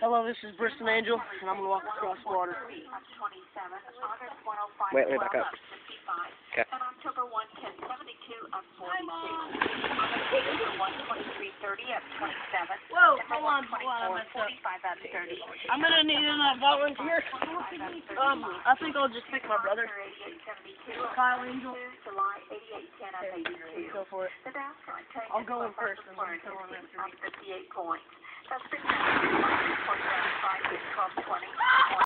Hello, this is Briston Angel, and I'm gonna walk across water. Wait, wait, back up. Okay. And October 1, 10, 72 up 42. October 1, 23, 30 up 27. Whoa, hold on, hold on, I 24, messed up. 45 up 30. I'm gonna need a volunteer. Um, I think I'll just pick my brother, 38, 72 up Kyle Angel. July 88, 10 up 82. Go for it. The Dow Jones Trading I'll go in first, and Square then come on is after me. 58 points. That's 6 points, 12, 20.